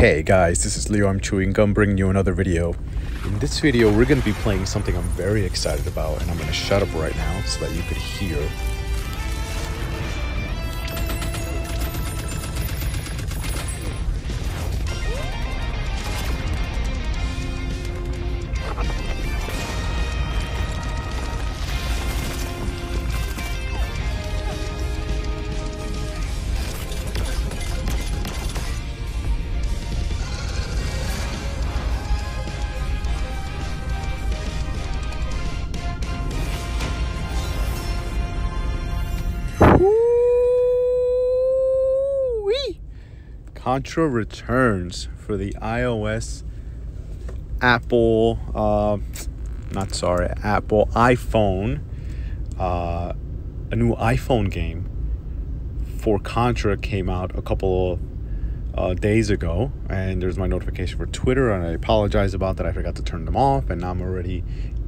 Hey guys, this is Leo. I'm chewing gum, bringing you another video. In this video, we're going to be playing something I'm very excited about, and I'm going to shut up right now so that you could hear. Contra returns for the iOS, Apple, uh, not sorry, Apple iPhone. Uh, a new iPhone game for Contra came out a couple of uh, days ago, and there's my notification for Twitter, and I apologize about that. I forgot to turn them off, and I'm already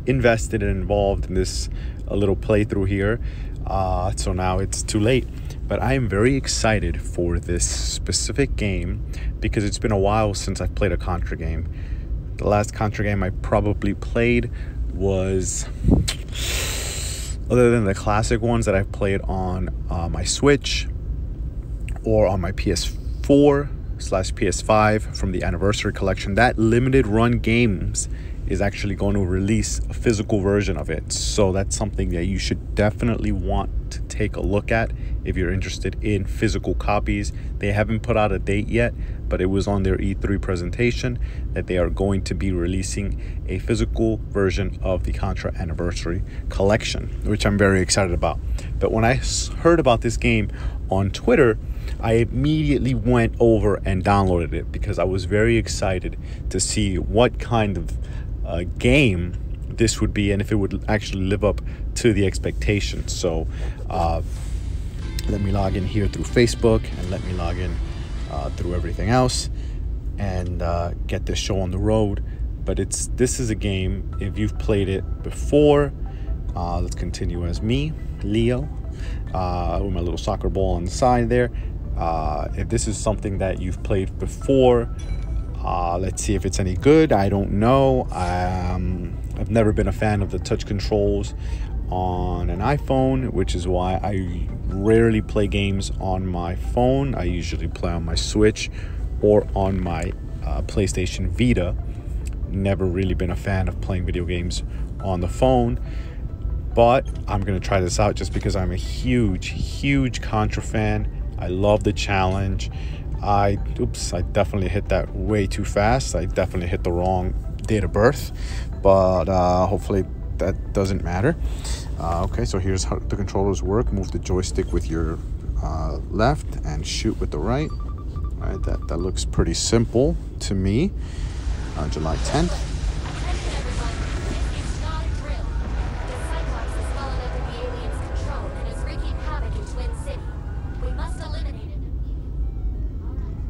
invested and involved in this a little playthrough here. Uh, so now it's too late. But I am very excited for this specific game because it's been a while since I've played a Contra game. The last Contra game I probably played was, other than the classic ones that I've played on uh, my Switch or on my PS4 slash PS5 from the anniversary collection. That limited run games is actually going to release a physical version of it. So that's something that you should definitely want to take a look at if you're interested in physical copies. They haven't put out a date yet, but it was on their E3 presentation that they are going to be releasing a physical version of the Contra Anniversary Collection, which I'm very excited about. But when I heard about this game on Twitter, I immediately went over and downloaded it because I was very excited to see what kind of uh, game this would be and if it would actually live up to the expectations. So uh, let me log in here through Facebook and let me log in uh, through everything else and uh, get this show on the road. But it's this is a game if you've played it before. Uh, let's continue as me, Leo, uh, with my little soccer ball on the side there. Uh, if this is something that you've played before, uh, let's see if it's any good. I don't know. Um, I've never been a fan of the touch controls on an iPhone, which is why I rarely play games on my phone. I usually play on my Switch or on my uh, PlayStation Vita. Never really been a fan of playing video games on the phone. But I'm going to try this out just because I'm a huge, huge Contra fan. I love the challenge. I, oops, I definitely hit that way too fast. I definitely hit the wrong date of birth, but uh, hopefully that doesn't matter. Uh, okay, so here's how the controllers work. Move the joystick with your uh, left and shoot with the right. All right, that, that looks pretty simple to me. Uh, July 10th.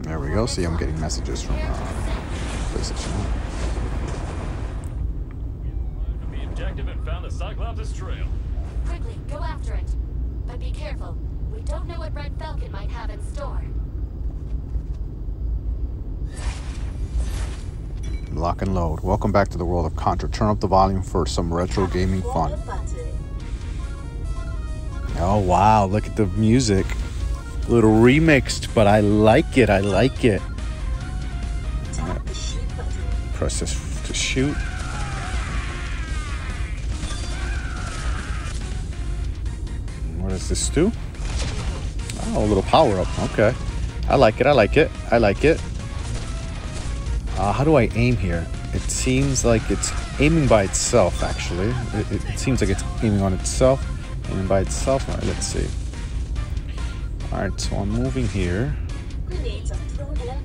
There we go. See, I'm getting messages from uh, PlayStation. The objective and found the Cyclops trail. Quickly, go after it. But be careful. We don't know what Red Falcon might have in store. Lock and load. Welcome back to the world of Contra. Turn up the volume for some retro gaming fun. Oh wow, look at the music. A little remixed, but I like it. I like it. Alright. Press this to shoot. Does this do? Oh, a little power up. Okay. I like it. I like it. I like it. Uh, how do I aim here? It seems like it's aiming by itself, actually. It, it, it seems like it's aiming on itself, aiming by itself. All right, let's see. All right, so I'm moving here.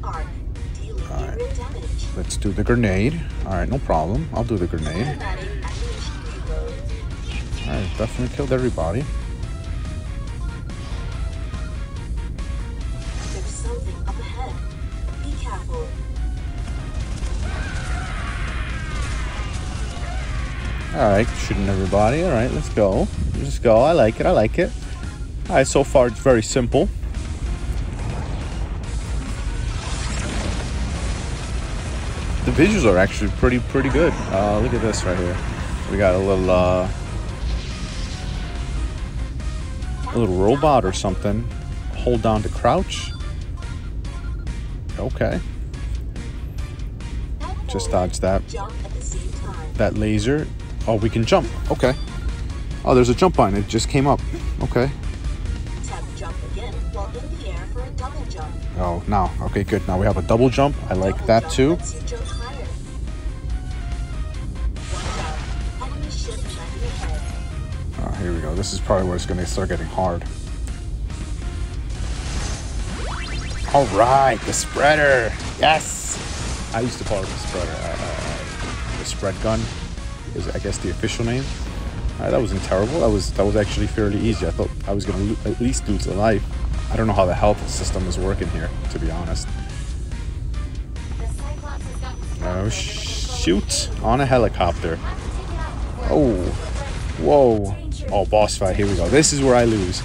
All right, let's do the grenade. All right, no problem. I'll do the grenade. All right, definitely killed everybody. All right, shooting everybody. All right, let's go. Let's go. I like it. I like it. All right, so far it's very simple. the visuals are actually pretty pretty good. Uh, look at this right here. We got a little uh, a little robot or something. Hold down to crouch. Okay. Just dodge that Jump at the same time. that laser. Oh, we can jump. Okay. Oh, there's a jump button. It just came up. Okay. Tap jump again while in the air for a double jump. Oh, now. Okay, good. Now we have a double jump. I like that too. Oh, here we go. This is probably where it's going to start getting hard. All right, the spreader. Yes. I used to call it the spreader. Uh, uh, the spread gun is, I guess, the official name. Right, that wasn't terrible. That was that was actually fairly easy. I thought I was going to at least lose a life. I don't know how the health system is working here, to be honest. Oh, shoot! On a helicopter. Oh, whoa. Oh, boss fight. Here we go. This is where I lose.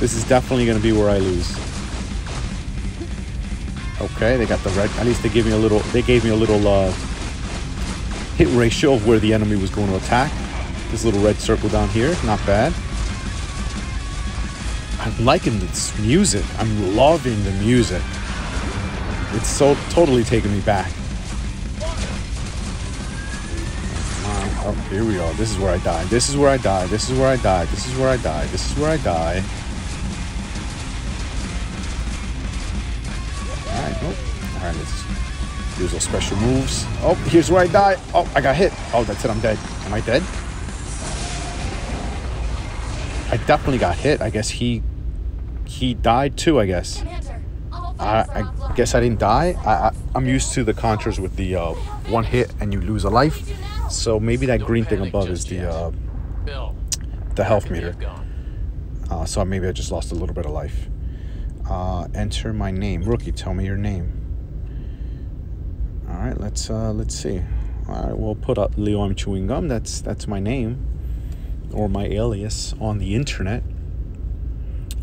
This is definitely going to be where I lose. Okay, they got the red. At least they gave me a little. They gave me a little uh, hit ratio of where the enemy was going to attack. This little red circle down here, not bad. I'm liking this music. I'm loving the music. It's so totally taking me back. Oh, here we are. This is where I die. This is where I die. This is where I die. This is where I die. This is where I die. Alright, nope. Oh, Alright, let's use those special moves. Oh, here's where I die. Oh, I got hit. Oh, that's it. I'm dead. Am I dead? I definitely got hit. I guess he he died too, I guess. I, I guess I didn't die. I, I'm used to the contras with the uh, one hit and you lose a life. So maybe that green thing above is the uh, the health meter. Uh, so maybe I just lost a little bit of life. Uh, enter my name, rookie. Tell me your name. Right, let's uh, let's see. All right, we'll put up Leo I'm chewing gum. That's that's my name, or my alias on the internet.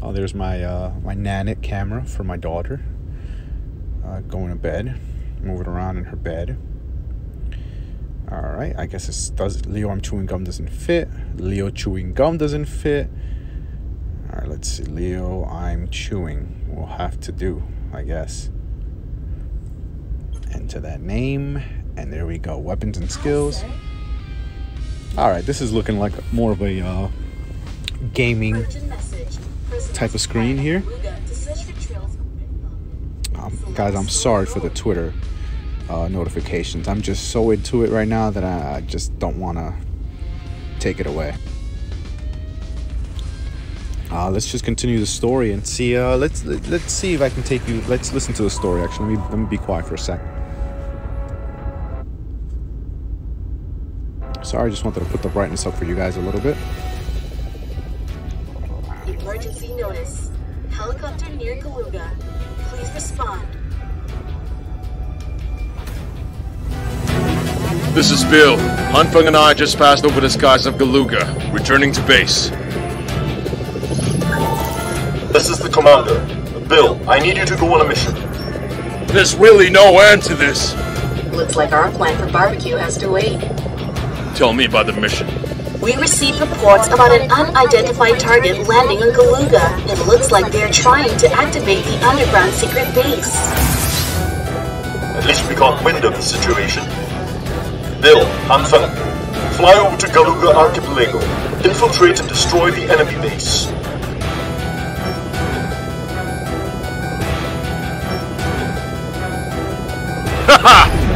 Oh, there's my uh, my Nanit camera for my daughter. Uh, going to bed, moving around in her bed. All right, I guess it does. Leo I'm chewing gum doesn't fit. Leo chewing gum doesn't fit. All right, let's see. Leo, I'm chewing. We'll have to do, I guess. Enter that name, and there we go. Weapons and skills. All right, this is looking like more of a uh, gaming. Type of screen here. Um, guys, I'm sorry for the Twitter uh, notifications. I'm just so into it right now that I, just don't want to take it away. Uh, let's just continue the story and see. Uh, let's let, let's see if I can take you. Let's listen to the story. Actually, let me let me be quiet for a sec. Sorry, I just wanted to put the brightness up for you guys a little bit. Emergency notice. Helicopter near Galuga. Please respond. This is Bill. Hanfeng and I just passed over the skies of Galuga, returning to base. This is the commander. Bill, I need you to go on a mission. There's really no end to this. Looks like our plan for barbecue has to wait. Tell me about the mission. We received reports about an unidentified target landing on Galuga. It looks like they're trying to activate the underground secret base. At least we got wind of the situation. Bill, Hanfeng, fly over to Galuga Archipelago. Infiltrate and destroy the enemy base.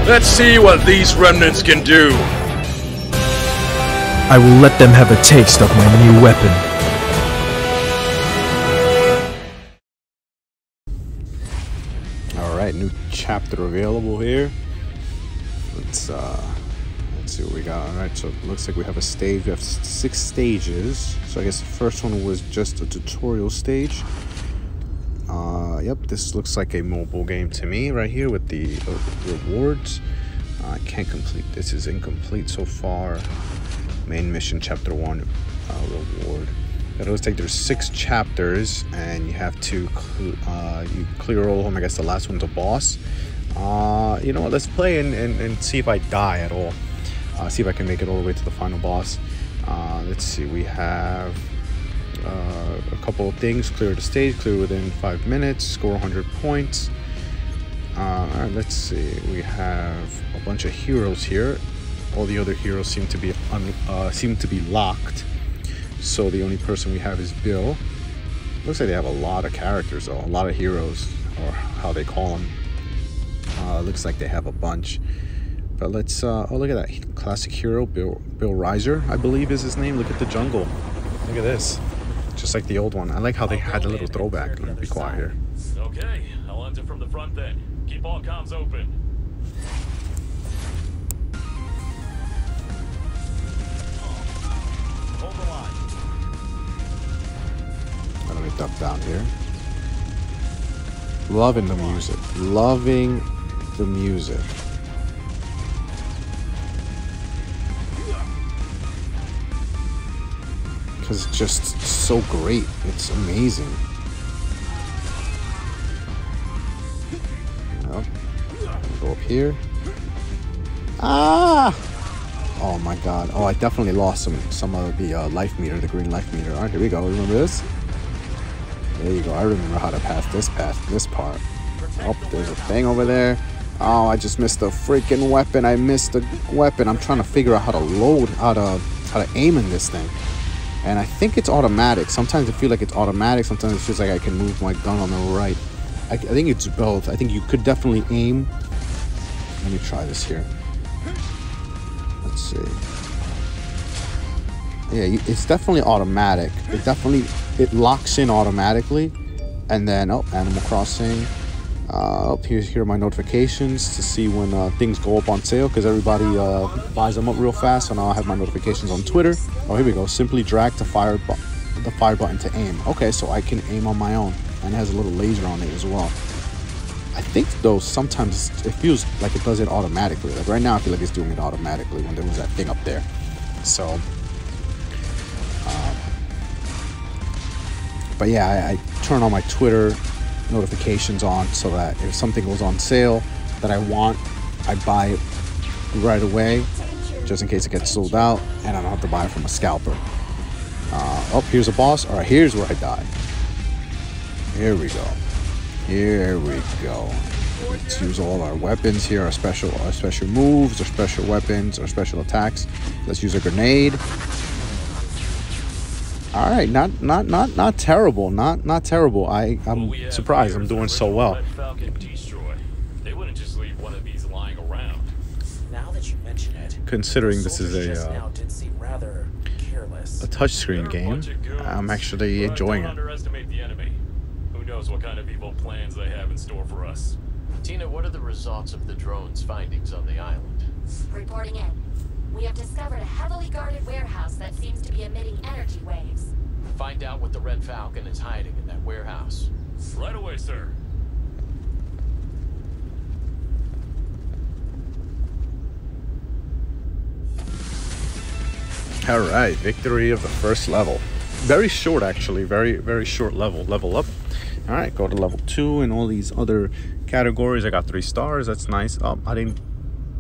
Let's see what these remnants can do. I will let them have a taste of my new weapon. All right, new chapter available here. Let's uh, let's see what we got. All right, so it looks like we have a stage. We have six stages. So I guess the first one was just a tutorial stage. Uh, yep, this looks like a mobile game to me right here with the uh, rewards. I can't complete. This is incomplete so far. Main mission, chapter one, uh, reward. It looks like there's six chapters, and you have to uh, you clear all of them. I guess the last one's a boss. Uh, you know what? Let's play and, and, and see if I die at all. Uh, see if I can make it all the way to the final boss. Uh, let's see. We have uh, a couple of things. Clear the stage. Clear within five minutes. Score 100 points. Uh, all right, let's see. We have a bunch of heroes here. All the other heroes seem to be uh, seem to be locked. So the only person we have is Bill. Looks like they have a lot of characters though, a lot of heroes, or how they call them. Uh, looks like they have a bunch. But let's, uh, oh look at that, classic hero, Bill, Bill Rizer, I believe is his name. Look at the jungle. Look at this. Just like the old one. I like how they had a little throwback. Be quiet here. Okay, I'll enter from the front then. Keep all comms open. Line. Let me duck down here. Loving the music. Loving the music. Because it's just so great. It's amazing. Well, go up here. Ah! Oh my god. Oh, I definitely lost some some of the uh, life meter, the green life meter. All right, here we go. Remember this? There you go. I remember how to pass this path, this part. Oh, there's a thing over there. Oh, I just missed the freaking weapon. I missed the weapon. I'm trying to figure out how to load, how to how to aim in this thing. And I think it's automatic. Sometimes I feel like it's automatic. Sometimes it feels like I can move my gun on the right. I, I think it's both. I think you could definitely aim. Let me try this here. See. Yeah, it's definitely automatic. It definitely it locks in automatically, and then oh, Animal Crossing. Uh, up here, here are my notifications to see when uh, things go up on sale because everybody uh, buys them up real fast. And I'll have my notifications on Twitter. Oh, here we go. Simply drag to fire the fire button to aim. Okay, so I can aim on my own, and it has a little laser on it as well. I think though sometimes it feels like it does it automatically. Like right now, I feel like it's doing it automatically when there was that thing up there. So, um, but yeah, I, I turn on my Twitter notifications on so that if something goes on sale that I want, I buy it right away, just in case it gets sold out, and I don't have to buy it from a scalper. Uh, oh, here's a boss. All right, here's where I die. Here we go. Here we go. Let's use all our weapons here, our special our special moves, our special weapons, our special attacks. Let's use a grenade. All right, not not not not terrible. Not not terrible. I I'm we surprised. I'm doing so well. Destroy. They wouldn't just leave one of these lying around. Now that you mention it, Considering this is a uh, now did seem rather careless. a touchscreen They're game, bunch of goons, I'm actually enjoying don't it. underestimate the enemy. Who knows what kind of evil plans they have in store for us? Tina, what are the results of the drone's findings on the island? Reporting in. We have discovered a heavily guarded warehouse that seems to be emitting energy waves. Find out what the Red Falcon is hiding in that warehouse. Right away, sir. All right, victory of the first level. Very short, actually. Very, very short level. Level up. All right, go to level two and all these other categories. I got three stars. That's nice. Oh, I didn't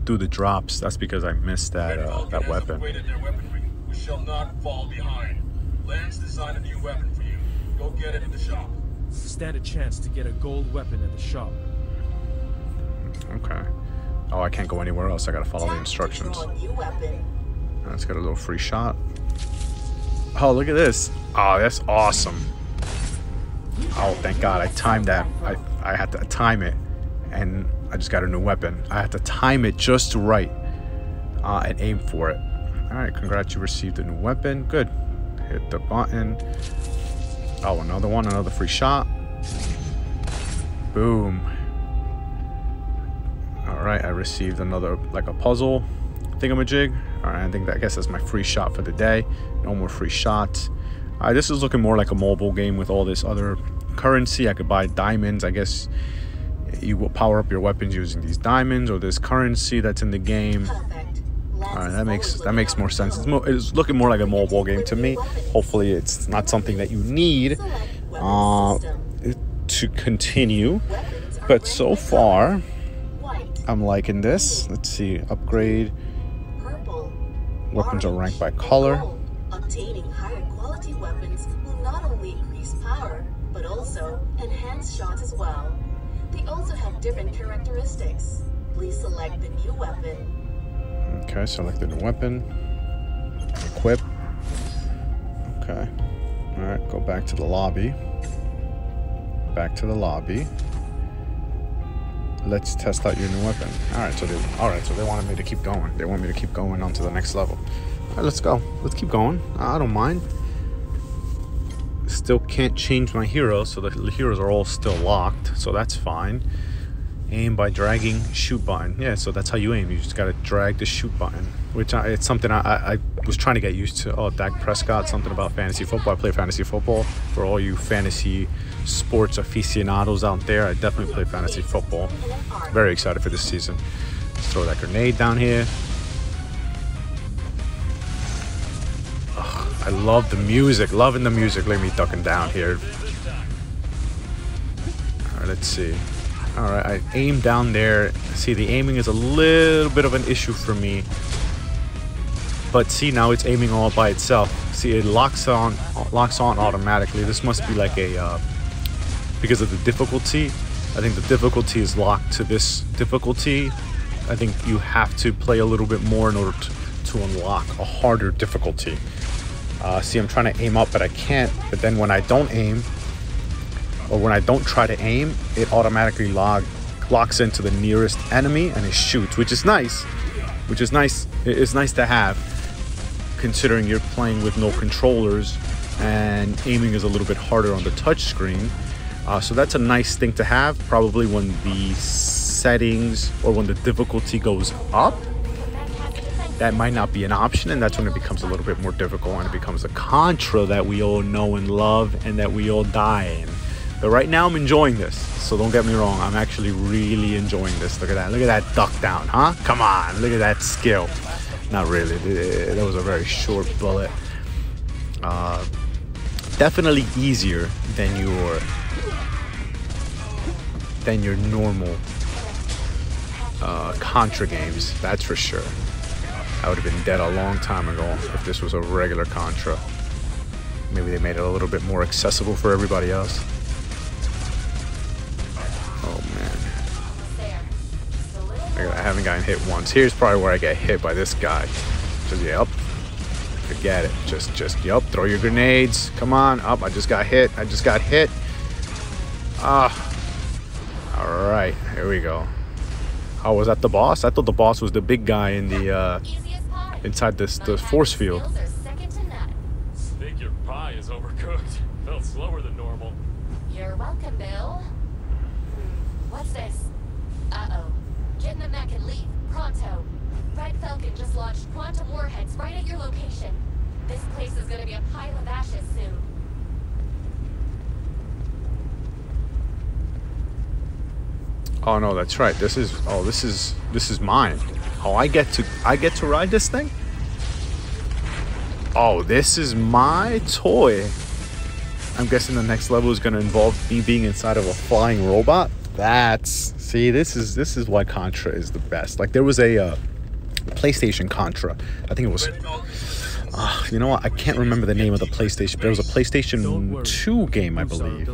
do the drops. That's because I missed that uh, that weapon. their weaponry. We shall not fall behind. Lance designed a new weapon for you. Go get it in the shop. Stand a chance to get a gold weapon at the shop. Okay. Oh, I can't go anywhere else. I gotta follow the instructions. Draw a new. Let's get a little free shot. Oh, look at this. Oh, that's awesome. Oh, thank God. I timed that. I, I had to time it. And I just got a new weapon. I had to time it just right uh, and aim for it. All right, congrats. You received a new weapon. Good. Hit the button. Oh, another one. Another free shot. Boom. All right, I received another, like a puzzle thingamajig. All right, I think that I guess that's my free shot for the day. No more free shots. Right, this is looking more like a mobile game with all this other currency. I could buy diamonds. I guess you will power up your weapons using these diamonds or this currency that's in the game. All right, that makes that makes more sense. It's, more, it's looking more like a mobile game to me. Hopefully, it's not something that you need uh, to continue. But so far, I'm liking this. Let's see. Upgrade. Purple. Weapons are ranked by color. Shots as well. They also have different characteristics. Please select the new weapon. Okay, selected new weapon. Equip. Okay. Alright, go back to the lobby. Back to the lobby. Let's test out your new weapon. Alright, so they alright, so they wanted me to keep going. They want me to keep going on to the next level. Alright, let's go. Let's keep going. I don't mind. Still can't change my heroes, so the heroes are all still locked, so that's fine. Aim by dragging shoot button. Yeah, so that's how you aim. You just gotta drag the shoot button, which I, it's something I, I, I was trying to get used to. Oh, Dak Prescott, something about fantasy football. I play fantasy football. For all you fantasy sports aficionados out there, I definitely play fantasy football. Very excited for this season. Let's throw that grenade down here. I love the music. Loving the music. Let me ducking down here. All right, let's see. All right, I aim down there. See, the aiming is a little bit of an issue for me. But see, now it's aiming all by itself. See, it locks on, locks on automatically. This must be like a, uh, because of the difficulty. I think the difficulty is locked to this difficulty. I think you have to play a little bit more in order to, to unlock a harder difficulty. Uh, see, I'm trying to aim up, but I can't. But then when I don't aim, or when I don't try to aim, it automatically log, locks into the nearest enemy and it shoots, which is nice. Which is nice. It's nice to have, considering you're playing with no controllers and aiming is a little bit harder on the touch screen. Uh, so that's a nice thing to have. Probably when the settings or when the difficulty goes up, that might not be an option, and that's when it becomes a little bit more difficult and it becomes a Contra that we all know and love and that we all die in. But right now I'm enjoying this. So don't get me wrong, I'm actually really enjoying this. Look at that. Look at that duck down, huh? Come on, look at that skill. Not really. That was a very short bullet. Uh, definitely easier than your than your normal uh, Contra games. That's for sure. I would have been dead a long time ago if this was a regular Contra. Maybe they made it a little bit more accessible for everybody else. Oh man. I haven't gotten hit once. Here's probably where I get hit by this guy. Just yep. Forget it. Just just yep. Throw your grenades. Come on. Up. I just got hit. I just got hit. Ah. Alright. Here we go. Oh, was at the boss? I thought the boss was the big guy in the uh inside this the force field. Think your pie is overcooked. Felt slower than normal. You're welcome, Bill. Hmm, What's this? Uh-oh. Get in the mech and leave. Pronto. Red Falcon just launched quantum warheads right at your location. This place is gonna be a pile of ashes soon. Oh no, that's right. This is oh this is this is mine. Oh I get to I get to ride this thing? Oh, this is my toy. I'm guessing the next level is gonna involve me being inside of a flying robot. That's see, this is this is why Contra is the best. Like there was a uh, PlayStation Contra. I think it was. Uh, you know what? I can't remember the name of the PlayStation. But there was a PlayStation 2 game, I believe,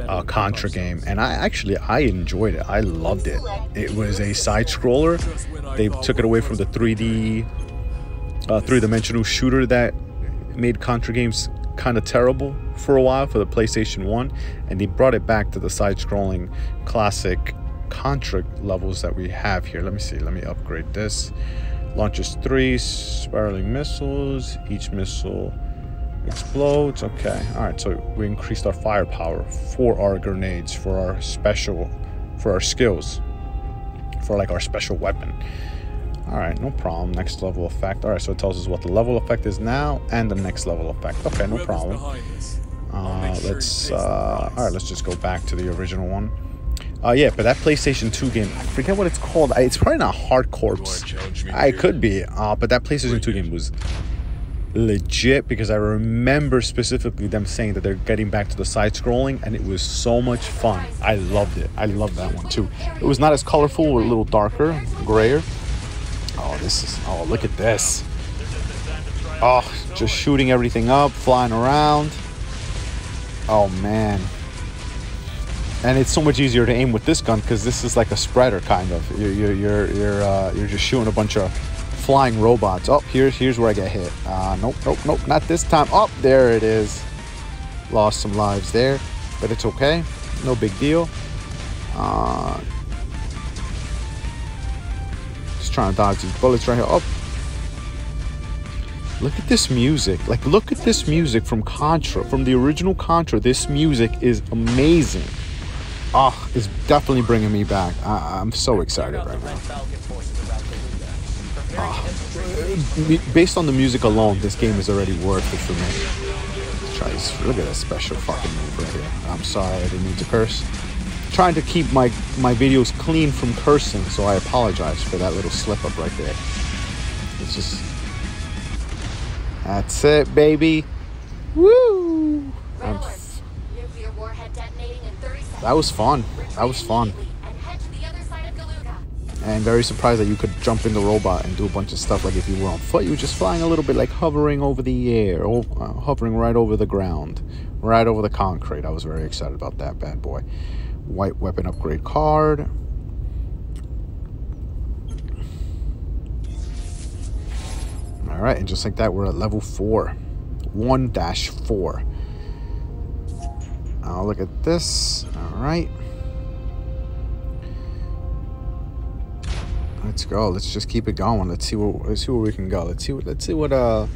uh, Contra game, and I actually I enjoyed it. I loved it. It was a side scroller. They took it away from the 3D, uh, three-dimensional shooter that made Contra games kind of terrible for a while for the PlayStation 1, and they brought it back to the side-scrolling classic Contra levels that we have here. Let me see. Let me upgrade this. Launches three spiraling missiles. Each missile explodes. Okay. All right. So we increased our firepower for our grenades, for our special, for our skills, for like our special weapon. All right. No problem. Next level effect. All right. So it tells us what the level effect is now and the next level effect. Okay. No problem. Uh, let's. Uh, all right. Let's just go back to the original one. Uh, yeah, but that PlayStation 2 game, I forget what it's called. It's probably not Hard Corps. I could be, uh, but that PlayStation 2 game was legit because I remember specifically them saying that they're getting back to the side scrolling and it was so much fun. I loved it. I loved that one too. It was not as colorful, a little darker, grayer. Oh, this is oh look at this. Oh, just shooting everything up, flying around. Oh man. And it's so much easier to aim with this gun because this is like a spreader kind of. You're you're you're you're, uh, you're just shooting a bunch of flying robots. Oh, here's here's where I get hit. Uh, nope, nope, nope, not this time. Oh, there it is. Lost some lives there, but it's okay. No big deal. Uh, just trying to dodge these bullets right here. Oh, look at this music. Like, look at this music from Contra, from the original Contra. This music is amazing. Oh, it's definitely bringing me back. I, I'm so excited right now. Uh, based on the music alone, this game is already worth it for me. Try this. Look at that special fucking move right here. I'm sorry, I didn't mean to curse. I'm trying to keep my my videos clean from cursing, so I apologize for that little slip up right there. It's just that's it, baby. Woo! that was fun. That was fun and very surprised that you could jump in the robot and do a bunch of stuff like if you were on foot you were just flying a little bit like hovering over the air or uh, hovering right over the ground right over the concrete. I was very excited about that bad boy. White weapon upgrade card. All right and just like that we're at level four. 1 dash 4 i'll look at this. All right Let's go. Let's just keep it going. Let's see what let's see where we can go. Let's see what let's see what uh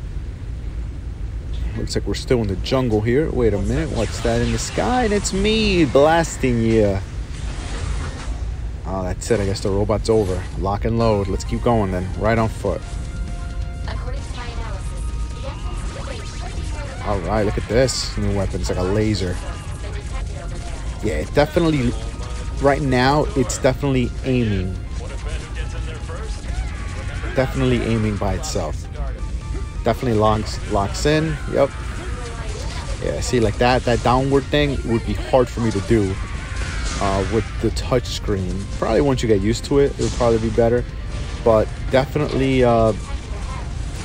looks like we're still in the jungle here. Wait a minute, what's that in the sky? And it's me blasting you. Oh, that's it. I guess the robot's over. Lock and load. Let's keep going then. Right on foot. Alright, look at this new weapon. It's like a laser. Yeah, it definitely right now it's definitely aiming definitely aiming by itself. Definitely locks locks in. Yep. Yeah, see like that that downward thing would be hard for me to do uh, with the touch screen. Probably once you get used to it, it would probably be better. But definitely, uh,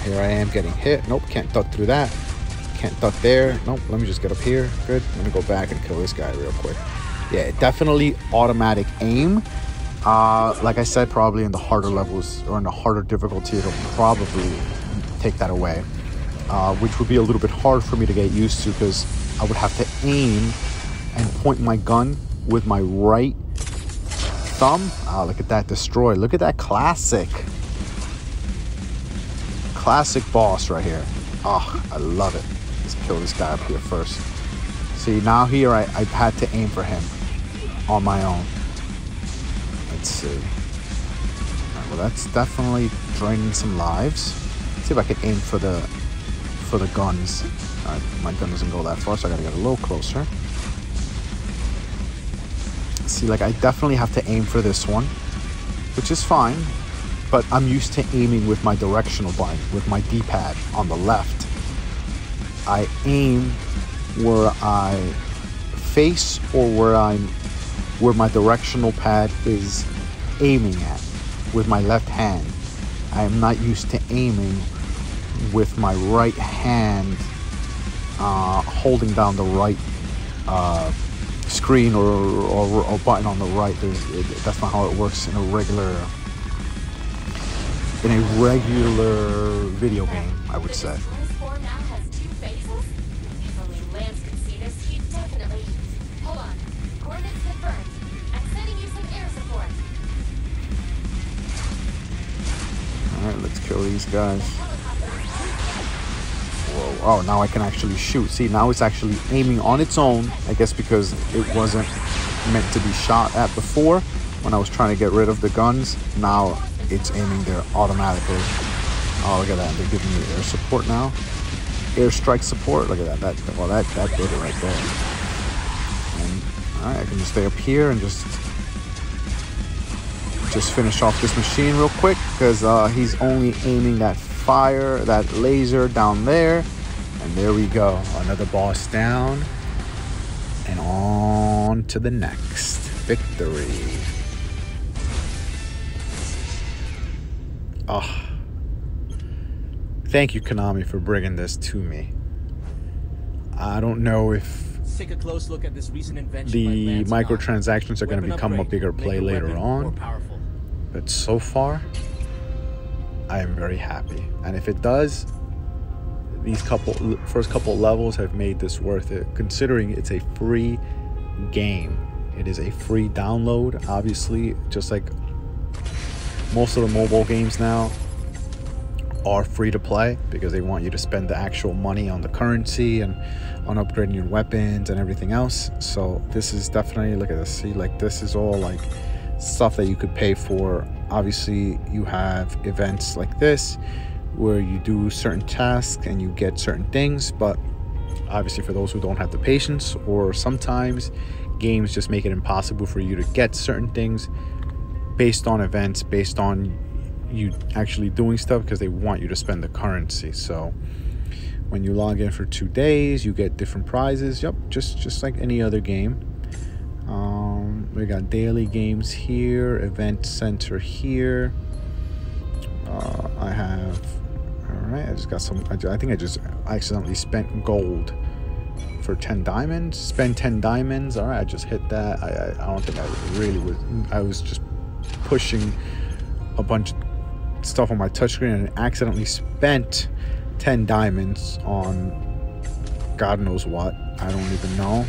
here I am getting hit. Nope, can't duck through that. Can't duck there. Nope, let me just get up here. Good. Let me go back and kill this guy real quick. Yeah, definitely automatic aim. Uh, like I said, probably in the harder levels or in the harder difficulty, it'll probably take that away, uh, which would be a little bit hard for me to get used to because I would have to aim and point my gun with my right thumb. Ah, look at that destroy. Look at that classic. Classic boss right here. Oh, I love it. Let's kill this guy up here first. See, now here I, I had to aim for him on my own. Let's see. Right, well, that's definitely draining some lives. Let's see if I can aim for the for the guns. Alright, my gun doesn't go that far, so I gotta get a little closer. See, like I definitely have to aim for this one, which is fine, but I'm used to aiming with my directional button, with my D-pad on the left. I aim where I face or where I'm where my directional pad is aiming at with my left hand. I am not used to aiming with my right hand uh, holding down the right uh, screen or, or, or, button on the right. It, that's not how it works in a regular in a regular video game, I would say. Kill these guys. Whoa, oh, now I can actually shoot. See, now it's actually aiming on its own. I guess because it wasn't meant to be shot at before when I was trying to get rid of the guns. Now it's aiming there automatically. Oh, look at that. They're giving me air support now. Airstrike support. Look at that. That Well, that, that did it right there. And, alright, I can just stay up here and just just finish off this machine real quick because uh, he's only aiming that fire, that laser down there. And there we go. Another boss down. And on to the next. Victory. Oh. Thank you, Konami, for bringing this to me. I don't know if take a close look at this recent invention the by Lance Knox. microtransactions are going to become a bigger play a later on. But so far, I am very happy. And if it does, these couple first couple levels have made this worth it considering it's a free game. It is a free download, obviously, just like most of the mobile games now are free to play because they want you to spend the actual money on the currency and on upgrading your weapons and everything else. So this is definitely look at this. See, like this is all like stuff that you could pay for. Obviously, you have events like this where you do certain tasks and you get certain things, but obviously for those who don't have the patience or sometimes games just make it impossible for you to get certain things based on events, based on you actually doing stuff because they want you to spend the currency. So when you log in for two days, you get different prizes. Yep, just just like any other game. Um, we got daily games here, event center here. Uh, I have. All right, I just got some. I, I think I just accidentally spent gold for 10 diamonds. Spend 10 diamonds. All right, I just hit that. I, I, I don't think I really was. I was just pushing a bunch of stuff on my touchscreen and accidentally spent 10 diamonds on God knows what. I don't even know.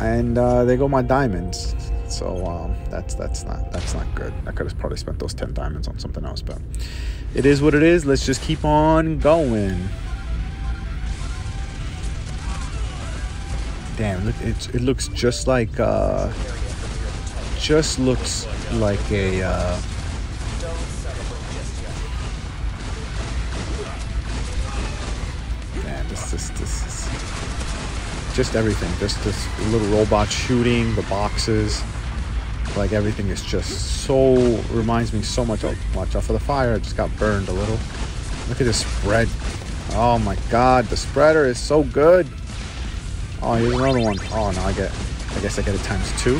And uh, they go my diamonds. So um, that's that's not that's not good. I could have probably spent those 10 diamonds on something else, but it is what it is. Let's just keep on going. Damn, look, it, it looks just like uh, just looks like a uh, just everything. Just this little robot shooting the boxes. Like everything is just so reminds me so much. Oh, watch out for the fire! I just got burned a little. Look at this spread. Oh my god, the spreader is so good. Oh, here's another one. Oh no, I get. I guess I get it times two.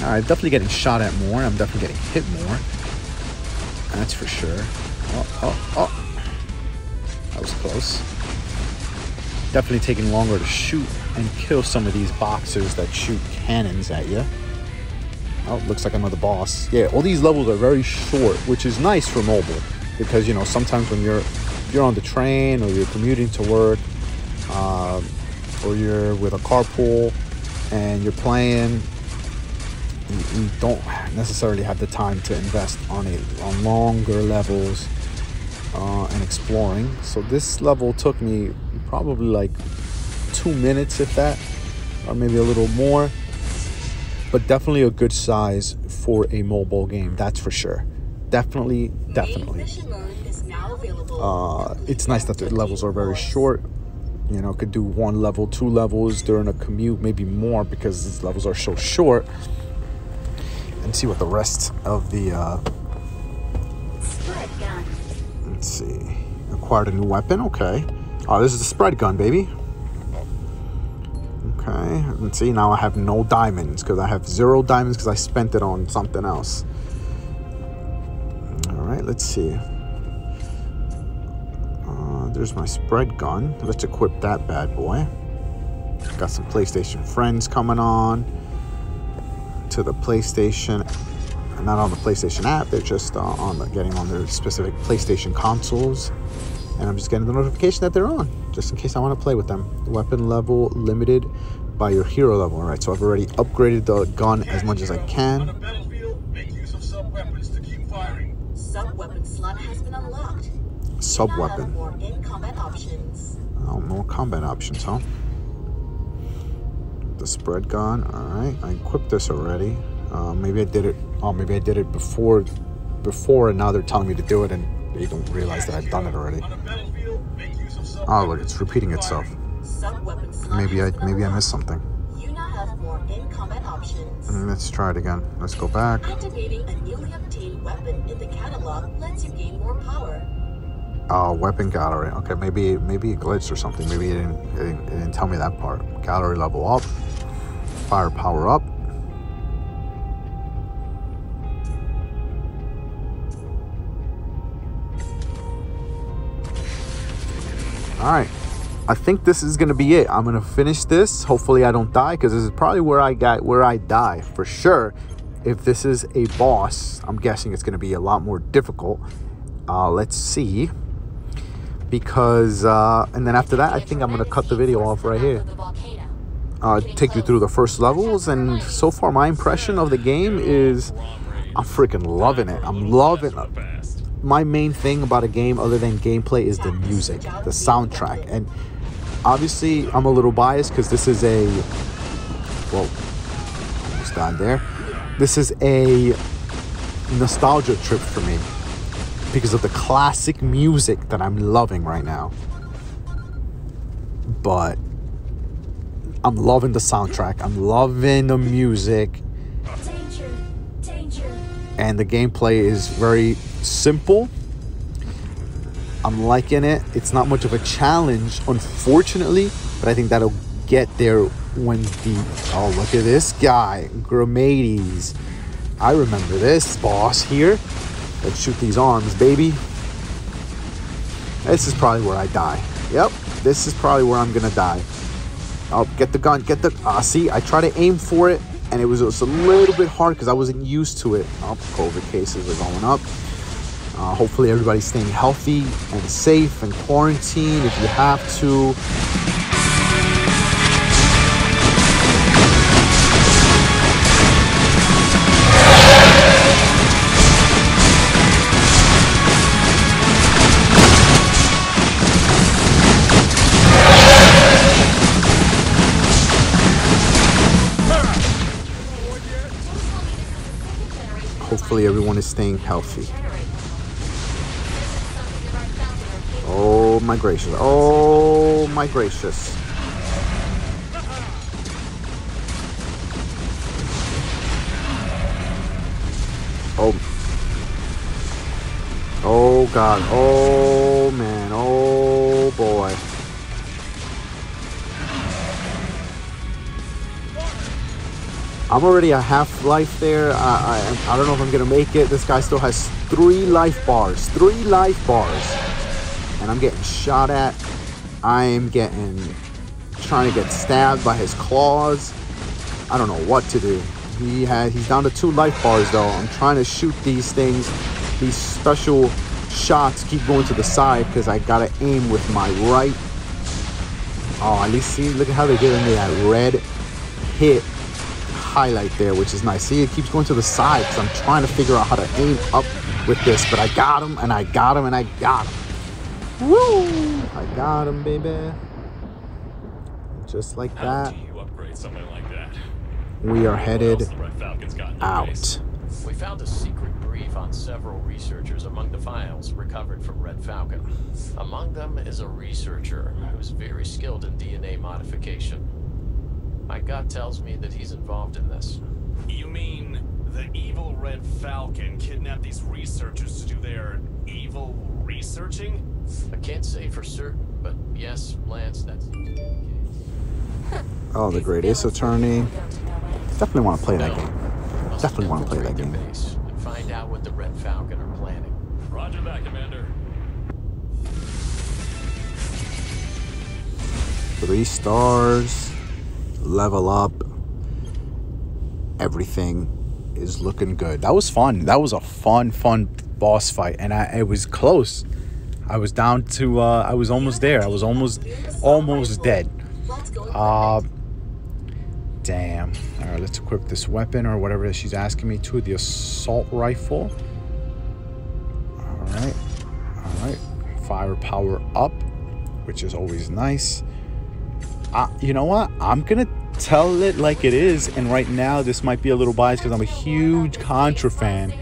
Uh, All right, definitely getting shot at more. I'm definitely getting hit more. That's for sure. Oh, oh, oh. That was close. Definitely taking longer to shoot and kill some of these boxers that shoot cannons at you. Oh, looks like another boss. Yeah, all these levels are very short, which is nice for mobile because you know sometimes when you're you're on the train or you're commuting to work, um, or you're with a carpool and you're playing, you, you don't necessarily have the time to invest on a on longer levels uh, and exploring. So this level took me probably like two minutes, if that, or maybe a little more. But definitely a good size for a mobile game, that's for sure. Definitely, definitely. Uh, it's nice that the levels are very short. You know, could do one level, two levels during a commute, maybe more because these levels are so short. And see what the rest of the uh, Let's see. Acquired a new weapon. Okay. Oh, this is the spread gun, baby. Okay. Let's see. Now I have no diamonds because I have zero diamonds because I spent it on something else. All right. Let's see. Uh, there's my spread gun. Let's equip that bad boy. Got some PlayStation friends coming on to the PlayStation not on the PlayStation app. They're just uh, on the, getting on their specific PlayStation consoles, and I'm just getting the notification that they're on, just in case I want to play with them. Weapon level limited by your hero level. All right, so I've already upgraded the gun as much as I can. Sub weapon slot has been unlocked. Sub Now have weapon. More in combat options. Oh, more combat options, huh? The spread gun. All right, I equipped this already. Uh, maybe I did it. Oh, maybe I did it before, before, and now they're telling me to do it, and they don't realize that I've done it already. Oh, look, it's repeating itself. Sub weapon slot. Maybe I maybe I missed something. You now have more in combat options. Let's try it again. Let's go back. Activating a newly obtained weapon in the catalog lets you gain more power. Oh, weapon gallery. Okay, maybe maybe it glitched or something. Maybe it didn't, it didn't, it didn't tell me that part. Gallery level up. Fire power up. All right. I think this is gonna be it. I'm gonna finish this. Hopefully, I don't die because this is probably where I got where I die for sure. If this is a boss, I'm guessing it's gonna be a lot more difficult. Uh, let's see. Because uh, and then after that, I think I'm gonna cut the video off right here. Uh, take you through the first levels, and so far my impression of the game is I'm freaking loving it. I'm loving it my main thing about a game other than gameplay is the music the soundtrack. And obviously i'm a little biased because this is a well almost down there. This is a nostalgia trip for me because of the classic music that i'm loving right now. But i'm loving the soundtrack. I'm loving the music and the gameplay is very simple. I'm liking it. It's not much of a challenge, unfortunately, but I think that'll get there when the oh look at this guy, Gromaides. I remember this boss here. Let's shoot these arms, baby. This is probably where I die. Yep, this is probably where I'm gonna die. I'll get the gun, get the. Ah, uh, see, I try to aim for it, and it was just a little bit hard because I wasn't used to it. Oh, COVID cases are going up. Uh, hopefully, everybody's staying healthy and safe and quarantine if you have to. Hopefully everyone is staying healthy. Oh my gracious. Oh my gracious. Oh. Oh god. Oh man. Oh boy. I'm already a half life there. I, I, I don't know if I'm going to make it. This guy still has three life bars. Three life bars. And I'm getting shot at. I am getting... Trying to get stabbed by his claws. I don't know what to do. He had, He's down to two life bars, though. I'm trying to shoot these things. These special shots keep going to the side because I got to aim with my right. Oh, at least see, look at how they're giving me that red hit highlight there, which is nice. See, it keeps going to the side because I'm trying to figure out how to aim up with this. But I got him, and I got him, and I got him. Woo! I got him, baby. Just like that. Like that? We are headed out. We found a secret brief on several researchers among the files recovered from Red Falcon. Among them is a researcher who's very skilled in DNA modification. My gut tells me that he's involved in this. You mean the evil Red Falcon kidnapped these researchers to do their evil researching? I can't say for certain, but yes, Lance, that's the case. Oh, the Great Ace Attorney. Definitely want to play that game. Definitely want to play that game. Base and find out what the Red Falcon are planning. Roger that, Commander. Three stars level up. Everything is looking good. That was fun. That was a fun, fun boss fight, and I it was close. I was down to. Uh, I was almost there. I was almost, almost dead. Uh, damn. All right, let's equip this weapon or whatever she's asking me to. The assault rifle. All right, all right. Firepower up, which is always nice. Uh, you know what? I'm gonna tell it like it is. And right now, this might be a little biased because I'm a huge Contra fan,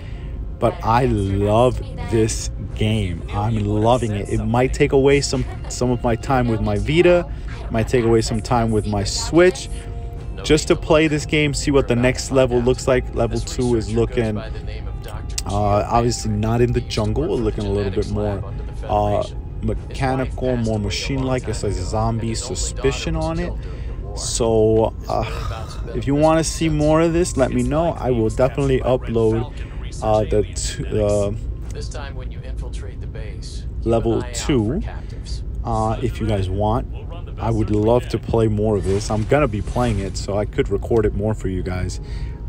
but I love this game. I'm loving it. It might take away some some of my time with my Vita, might take away some time with my Switch. Just to play this game, see what the next level looks like. Level two is looking Uh, obviously not in the jungle, looking a little bit more uh, mechanical, more machine-like. It's like zombie suspicion on it. So uh, if you want to see more of this, let me know. I will definitely upload uh, the uh, This time when you infiltrate the base, level an eye out for two. captives. Uh, if you guys want, I would love to play more of this. I'm gonna be playing it, so I could record it more for you guys.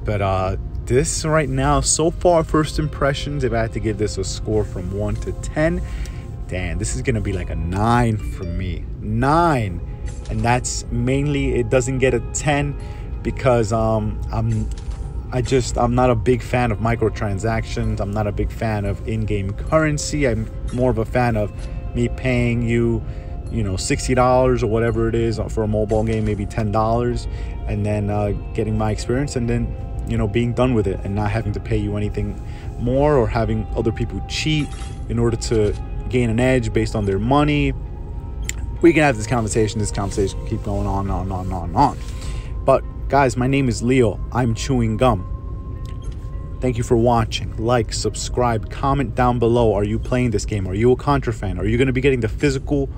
But uh, this right now, so far, first impressions, if I had to give this a score from one to ten, damn, this is gonna be like a nine for me. Nine, and that's mainly it doesn't get a ten because um, I'm I just I'm not a big fan of microtransactions. I'm not a big fan of in-game currency. I'm more of a fan of me paying you, you know, sixty dollars or whatever it is for a mobile game, maybe ten dollars, and then uh, getting my experience, and then you know being done with it, and not having to pay you anything more or having other people cheat in order to gain an edge based on their money. We can have this conversation. This conversation can keep going on, and on, and on, on, on. But guys, my name is Leo. I'm chewing gum. Thank you for watching. Like, subscribe, comment down below. Are you playing this game? Are you a Contra fan? Are you going to be getting the physical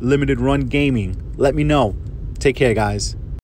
limited run gaming? Let me know. Take care, guys.